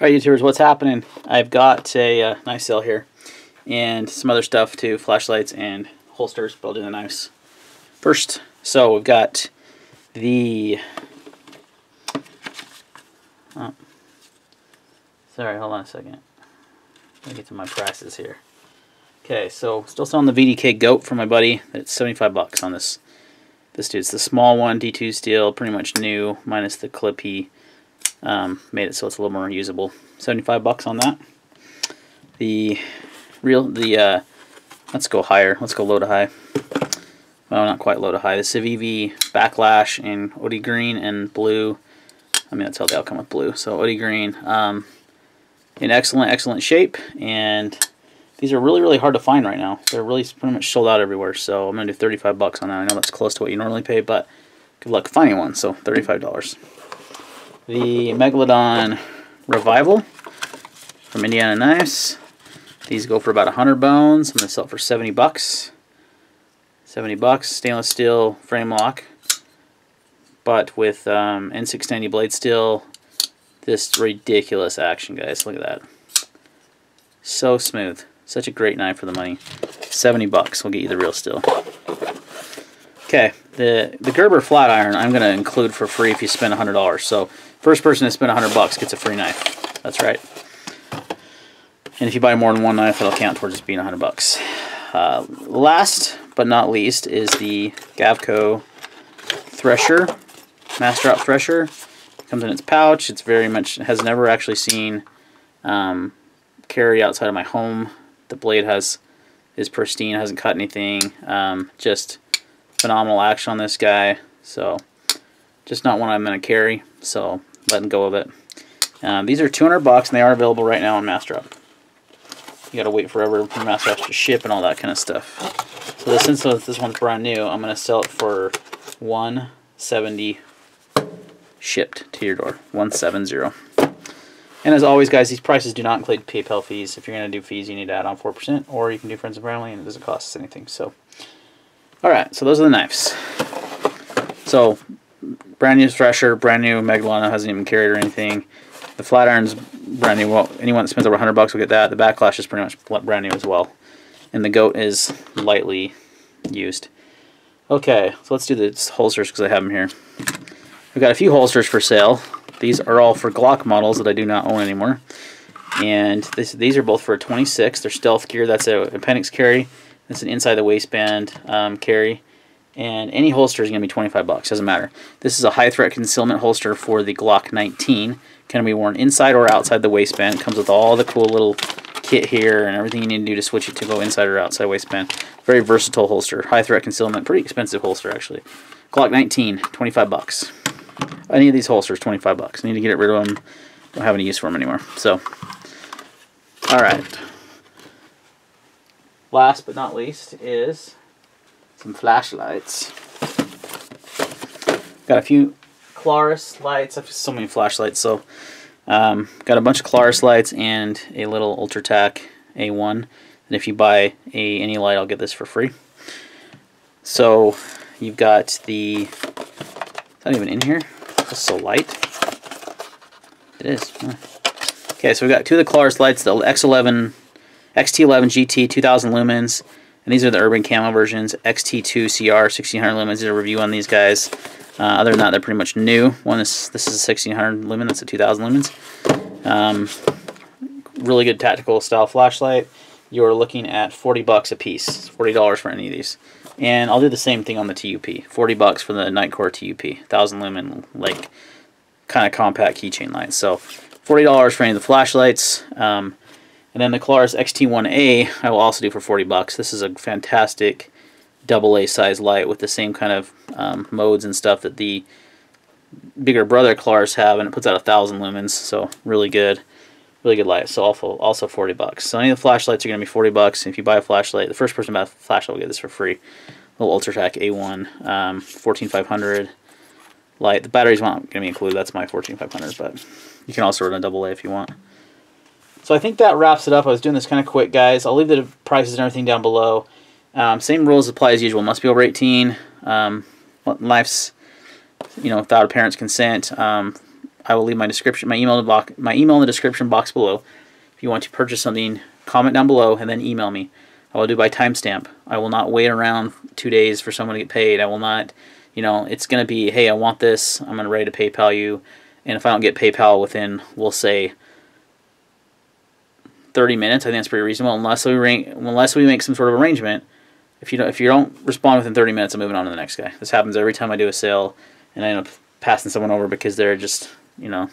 Alright YouTubers, what's happening? I've got a uh, knife sale here and some other stuff too, flashlights and holsters, but I'll do the knives first. So we've got the... Oh. Sorry, hold on a second. Let me get to my prices here. Okay, so still selling the VDK Goat from my buddy. It's 75 bucks on this. This dude's the small one, D2 steel, pretty much new, minus the clip he um, made it so it's a little more usable. 75 bucks on that. The real, the, uh, let's go higher. Let's go low to high. Well, not quite low to high. The Civivi Backlash in OD Green and blue. I mean, that's how they all come with blue. So OD Green um, in excellent, excellent shape. And these are really, really hard to find right now. They're really pretty much sold out everywhere. So I'm going to do 35 bucks on that. I know that's close to what you normally pay, but good luck finding one. So $35 the Megalodon Revival from Indiana Knives. These go for about 100 bones. I'm going to sell it for 70 bucks. 70 bucks, stainless steel frame lock. But with um, N690 blade steel, this ridiculous action, guys. Look at that. So smooth. Such a great knife for the money. 70 bucks. We'll get you the real steel. Okay, the the Gerber flat iron I'm going to include for free if you spend $100. So First person to spend 100 bucks gets a free knife. That's right. And if you buy more than one knife, it'll count towards being 100 bucks. Uh, last but not least is the Gavko Thresher, Massdrop Thresher. comes in its pouch. It's very much, has never actually seen um, carry outside of my home. The blade has is pristine, hasn't cut anything. Um, just phenomenal action on this guy. So, just not one I'm going to carry. So, letting go of it. Um, these are 200 bucks and they are available right now on Massdrop You gotta wait forever for Massdrop to ship and all that kind of stuff. So this, since this one's brand new, I'm gonna sell it for 170 shipped to your door. 170. And as always, guys, these prices do not include PayPal fees. If you're going to do fees, you need to add on 4%, or you can do friends and family, and it doesn't cost us anything. So, all right, so those are the knives. So, brand new Thresher, brand new Megalodon hasn't even carried or anything. The flat iron's brand new. Well, anyone that spends over 100 bucks will get that. The backlash is pretty much brand new as well. And the goat is lightly used. Okay, so let's do the holsters because I have them here. We've got a few holsters for sale. These are all for Glock models that I do not own anymore. And this, these are both for a 26. They're stealth gear. That's an appendix carry. That's an inside the waistband um, carry. And any holster is going to be 25 bucks doesn't matter. This is a high threat concealment holster for the Glock 19 can be worn inside or outside the waistband. It comes with all the cool little kit here and everything you need to do to switch it to go inside or outside waistband. Very versatile holster high threat concealment pretty expensive holster actually. Glock 19 25 bucks. Any of these holsters 25 bucks. I need to get rid of them don't have any use for them anymore. So all right last but not least is some flashlights. Got a few Klarus lights. I've so many flashlights. So um, got a bunch of Klarus lights and a little UltraTac A1. And if you buy a any light, I'll get this for free. So you've got the. It's not even in here. It's so light. It is. Okay, so we've got two of the Klarus lights, the X11, XT11 GT, 2000 lumens, and these are the Urban Camo versions, XT2 CR, 1600 lumens. Did a review on these guys. Uh, other than that, they're pretty much new. One is this is a 1600 lumen. That's a 2000 lumens. Um, really good tactical style flashlight. You're looking at 40 bucks a piece. $40 for any of these. And I'll do the same thing on the TUP. 40 bucks for the Nitecore TUP. 1000 lumen, like, kind of compact keychain light. So, $40 for any of the flashlights. Um, and then the Klarus XT1A I will also do for 40 bucks. This is a fantastic double A size light with the same kind of um, modes and stuff that the bigger brother Klarus have, and it puts out a thousand lumens, so really good, really good light. So also also 40 bucks. So any of the flashlights are going to be 40 bucks. If you buy a flashlight, the first person to buy a flashlight will get this for free. Little UltraTac A1, um, 14500 light. The batteries not going to be included. That's my 14500, but you can also run a double A if you want. So I think that wraps it up. I was doing this kind of quick, guys. I'll leave the prices and everything down below. Um, same rules apply as usual. Must be over 18. Um, life's, you know, without a parent's consent. Um, I will leave my description, my email, box, my email in the description box below. If you want to purchase something, comment down below and then email me. I will do by timestamp. I will not wait around two days for someone to get paid. I will not, you know, it's going to be, hey, I want this. I'm going to ready to PayPal you. And if I don't get PayPal within, we'll say 30 minutes, I think that's pretty reasonable. Unless we unless we make some sort of arrangement. If you don't, if you don't respond within 30 minutes, I'm moving on to the next guy. This happens every time I do a sale, and I end up passing someone over because they're just, you know,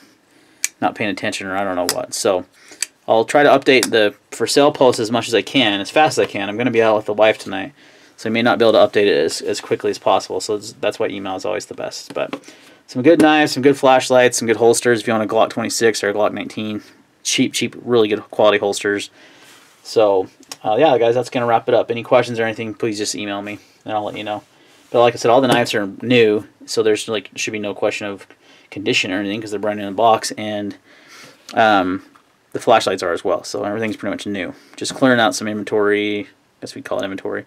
not paying attention or I don't know what. So I'll try to update the for sale post as much as I can, as fast as I can. I'm going to be out with the wife tonight, so I may not be able to update it as, as quickly as possible. So that's why email is always the best. But some good knives, some good flashlights, some good holsters if you want a Glock 26 or a Glock 19. Cheap, cheap, really good quality holsters. So, uh, yeah, guys, that's going to wrap it up. Any questions or anything, please just email me, and I'll let you know. But like I said, all the knives are new, so there's like should be no question of condition or anything because they're brand new in the box, and um, the flashlights are as well. So everything's pretty much new. Just clearing out some inventory. I guess we call it inventory.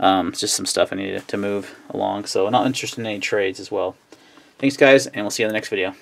Um, it's just some stuff I need to move along. So not interested in any trades as well. Thanks, guys, and we'll see you in the next video.